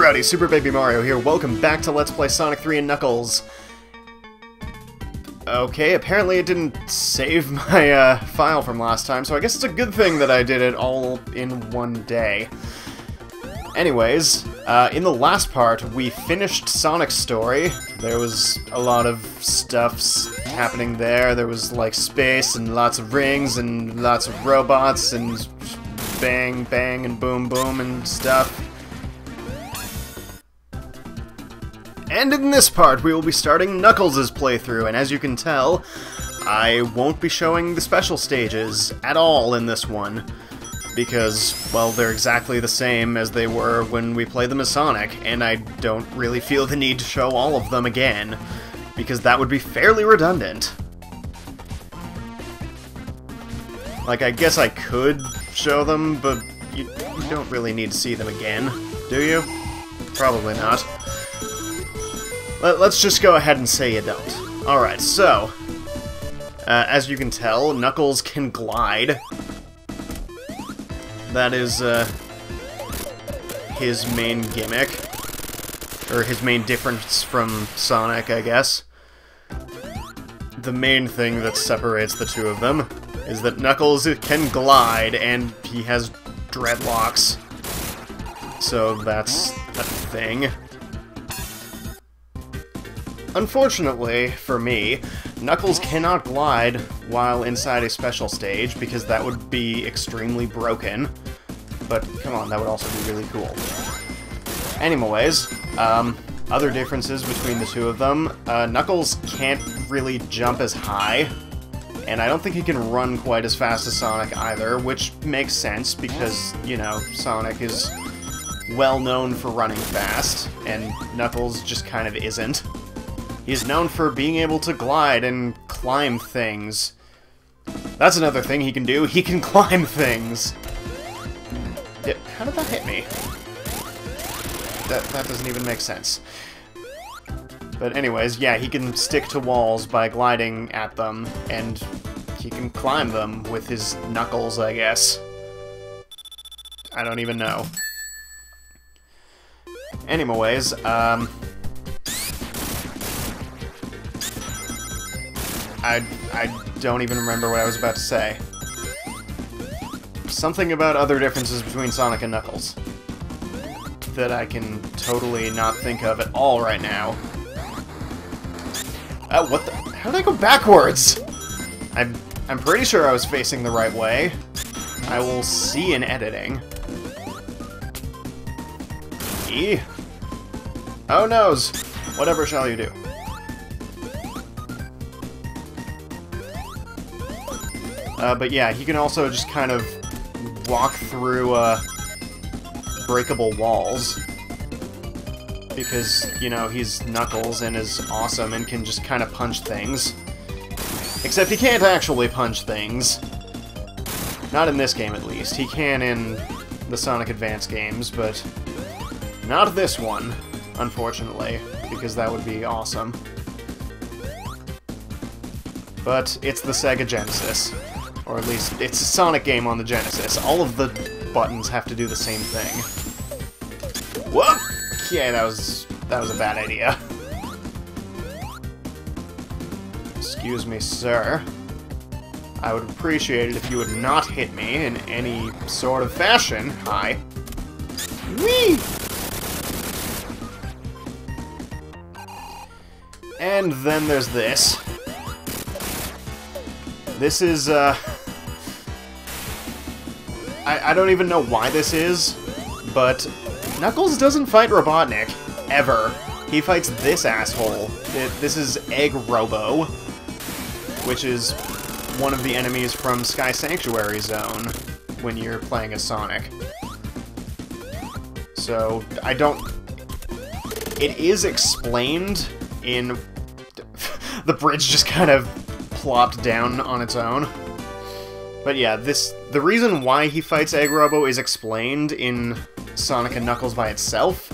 Rowdy, Super Baby Mario here. Welcome back to Let's Play Sonic 3 and Knuckles. Okay, apparently it didn't save my uh, file from last time, so I guess it's a good thing that I did it all in one day. Anyways, uh, in the last part, we finished Sonic's story. There was a lot of stuffs happening there. There was, like, space and lots of rings and lots of robots and bang, bang, and boom, boom and stuff. And in this part, we will be starting Knuckles' playthrough, and as you can tell, I won't be showing the special stages at all in this one, because, well, they're exactly the same as they were when we played them as Sonic, and I don't really feel the need to show all of them again, because that would be fairly redundant. Like, I guess I could show them, but you, you don't really need to see them again, do you? Probably not. Let, us just go ahead and say you don't. Alright, so... Uh, as you can tell, Knuckles can glide. That is, uh, his main gimmick. Or his main difference from Sonic, I guess. The main thing that separates the two of them is that Knuckles can glide, and he has dreadlocks. So that's a thing. Unfortunately, for me, Knuckles cannot glide while inside a special stage, because that would be extremely broken. But, come on, that would also be really cool. Anyways, um, other differences between the two of them, uh, Knuckles can't really jump as high, and I don't think he can run quite as fast as Sonic either, which makes sense because, you know, Sonic is well known for running fast, and Knuckles just kind of isn't. He's known for being able to glide and climb things. That's another thing he can do. He can climb things. Yep, how did that hit me? That, that doesn't even make sense. But anyways, yeah, he can stick to walls by gliding at them, and he can climb them with his knuckles, I guess. I don't even know. Anyways, um... I, I don't even remember what I was about to say. Something about other differences between Sonic and Knuckles. That I can totally not think of at all right now. Oh, what the? How did I go backwards? I'm, I'm pretty sure I was facing the right way. I will see in editing. E? Oh noes! Whatever shall you do? Uh, but yeah, he can also just kind of walk through uh, breakable walls. Because, you know, he's Knuckles and is awesome and can just kind of punch things. Except he can't actually punch things. Not in this game, at least. He can in the Sonic Advance games, but not this one, unfortunately, because that would be awesome. But it's the Sega Genesis. Or at least, it's a Sonic game on the Genesis. All of the buttons have to do the same thing. Whoop! Yeah, that was, that was a bad idea. Excuse me, sir. I would appreciate it if you would not hit me in any sort of fashion. Hi. Whee! And then there's this. This is, uh... I, I don't even know why this is, but Knuckles doesn't fight Robotnik, ever. He fights this asshole. This is Egg Robo, which is one of the enemies from Sky Sanctuary Zone when you're playing as Sonic. So, I don't... It is explained in... the bridge just kind of plopped down on its own. But yeah, this the reason why he fights Egg Robo is explained in Sonic and Knuckles by itself,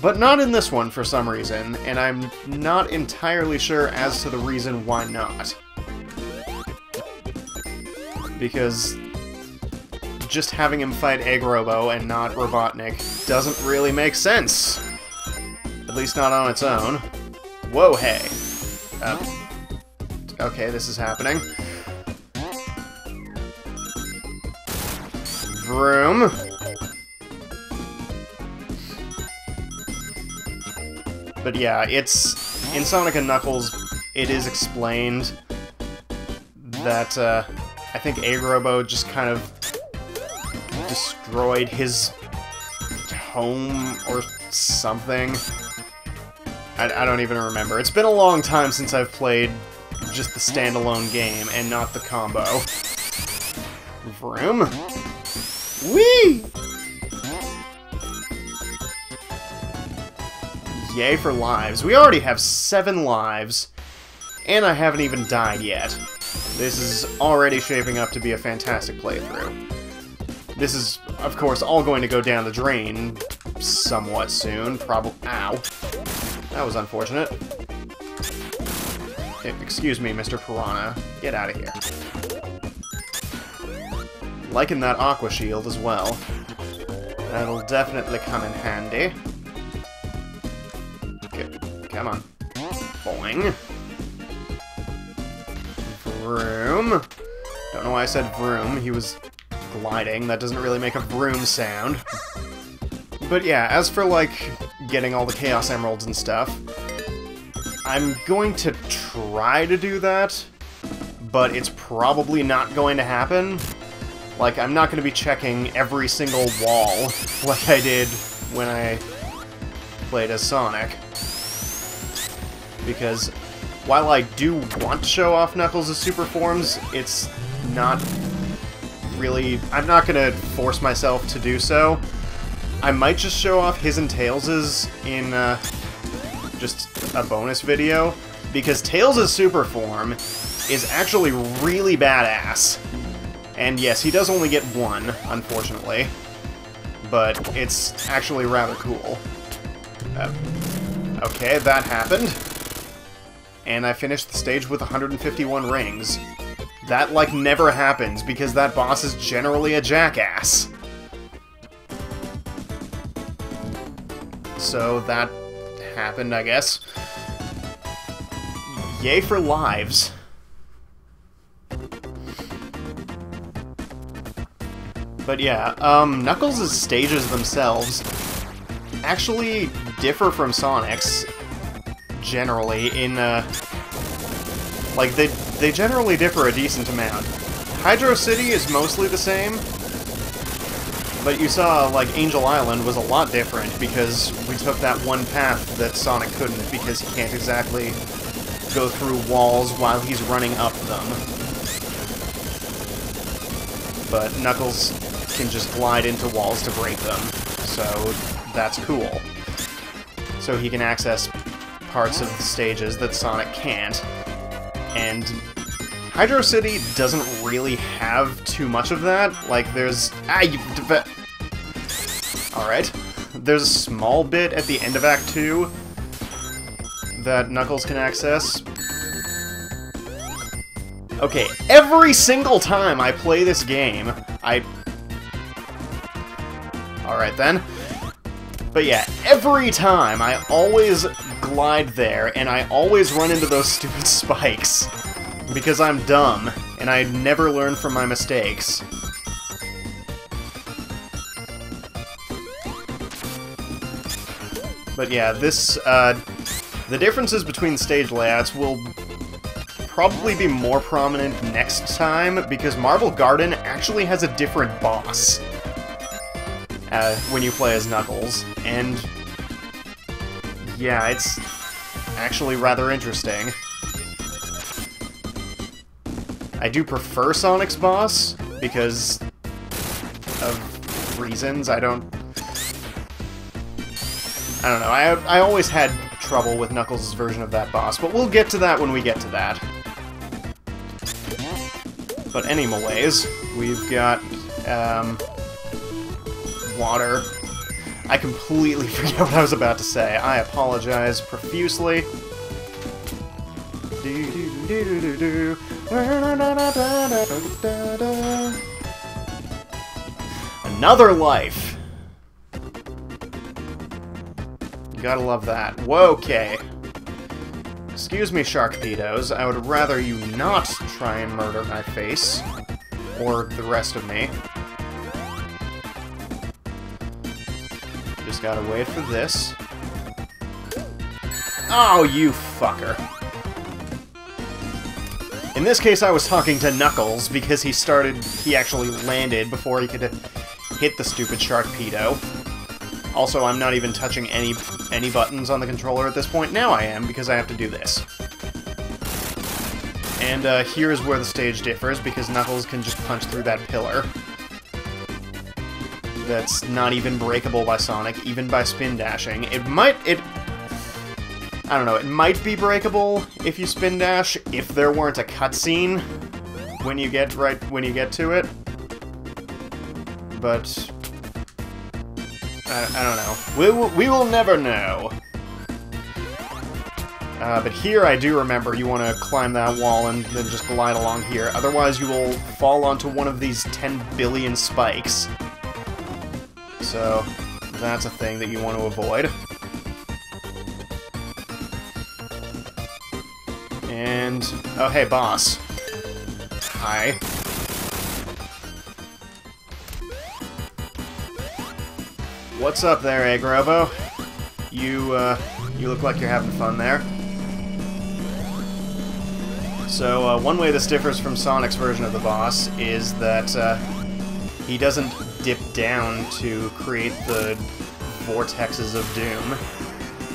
but not in this one for some reason, and I'm not entirely sure as to the reason why not. Because just having him fight Egg Robo and not Robotnik doesn't really make sense. At least not on its own. Whoa, hey. Uh, okay, this is happening. Vroom. But yeah, it's... In Sonic & Knuckles, it is explained that, uh, I think Robo just kind of destroyed his home or something. I, I don't even remember. It's been a long time since I've played just the standalone game and not the combo. Vroom. Whee! Yay for lives. We already have seven lives, and I haven't even died yet. This is already shaping up to be a fantastic playthrough. This is, of course, all going to go down the drain somewhat soon. Probably. Ow. That was unfortunate. Excuse me, Mr. Piranha. Get out of here. Liking that Aqua Shield as well. That'll definitely come in handy. Come on. Boing. Vroom. Don't know why I said vroom. He was gliding. That doesn't really make a vroom sound. But yeah, as for, like, getting all the Chaos Emeralds and stuff, I'm going to try to do that, but it's probably not going to happen. Like, I'm not going to be checking every single wall like I did when I played as Sonic. Because while I do want to show off Knuckles' super forms, it's not really... I'm not going to force myself to do so. I might just show off his and Tails' in uh, just a bonus video, because Tails' super form is actually really badass. And yes, he does only get one, unfortunately, but it's actually rather cool. Uh, okay, that happened. And I finished the stage with 151 rings. That, like, never happens, because that boss is generally a jackass. So that happened, I guess. Yay for lives. But yeah, um, Knuckles' stages themselves actually differ from Sonic's, generally, in, uh... Like, they, they generally differ a decent amount. Hydrocity is mostly the same, but you saw, like, Angel Island was a lot different because we took that one path that Sonic couldn't because he can't exactly go through walls while he's running up them. But Knuckles can just glide into walls to break them, so that's cool. So he can access parts of the stages that Sonic can't, and Hydrocity doesn't really have too much of that. Like, there's... Ah, you... Alright. There's a small bit at the end of Act 2 that Knuckles can access. Okay, every single time I play this game, I Alright then. But yeah, every time I always glide there, and I always run into those stupid spikes. Because I'm dumb, and I never learn from my mistakes. But yeah, this, uh, the differences between stage layouts will probably be more prominent next time, because Marble Garden actually has a different boss uh, when you play as Knuckles, and yeah, it's actually rather interesting. I do prefer Sonic's boss, because of reasons. I don't... I don't know, I, I always had trouble with Knuckles' version of that boss, but we'll get to that when we get to that. But anyways, we've got, um, water. I completely forget what I was about to say. I apologize profusely. Another life! Gotta love that. Whoa, okay. Excuse me, Sharkpedos. I would rather you not try and murder my face. Or the rest of me. Just gotta wait for this. Oh, you fucker. In this case, I was talking to Knuckles, because he started... he actually landed before he could hit the stupid Sharkpedo. Also, I'm not even touching any any buttons on the controller at this point. Now I am, because I have to do this. And uh, here's where the stage differs, because Knuckles can just punch through that pillar. That's not even breakable by Sonic, even by spin dashing. It might... it... I don't know, it might be breakable if you spin dash, if there weren't a cutscene when you get right when you get to it. But I, I don't know. We will, we will never know. Uh, but here I do remember you want to climb that wall and then just glide along here. Otherwise you will fall onto one of these 10 billion spikes. So, that's a thing that you want to avoid. And... Oh, hey, boss. Hi. What's up there, Egg Robo? You, uh, you look like you're having fun there. So, uh, one way this differs from Sonic's version of the boss is that, uh, he doesn't dip down to create the vortexes of doom.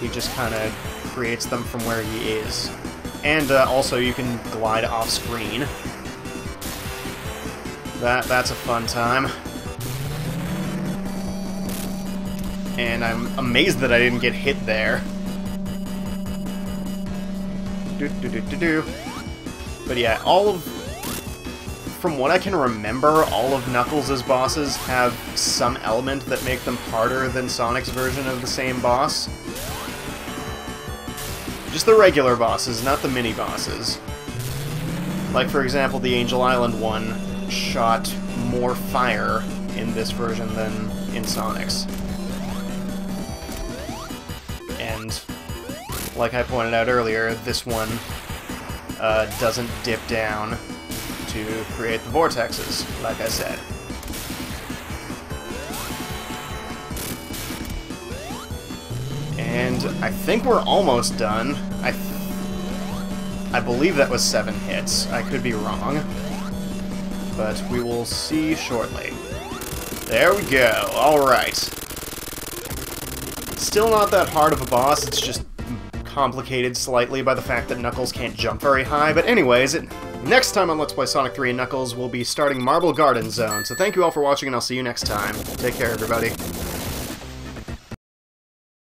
He just kind of creates them from where he is. And, uh, also you can glide off-screen. That, that's a fun time. and I'm amazed that I didn't get hit there. Do, do, do, do, do. But yeah, all of... From what I can remember, all of Knuckles' bosses have some element that make them harder than Sonic's version of the same boss. Just the regular bosses, not the mini-bosses. Like, for example, the Angel Island one shot more fire in this version than in Sonic's. And like I pointed out earlier, this one uh, doesn't dip down to create the vortexes, like I said. And I think we're almost done. I, I believe that was seven hits. I could be wrong. But we will see shortly. There we go. Alright. Still not that hard of a boss, it's just complicated slightly by the fact that Knuckles can't jump very high, but anyways, it, next time on Let's Play Sonic 3 and Knuckles, we'll be starting Marble Garden Zone, so thank you all for watching and I'll see you next time. Take care, everybody.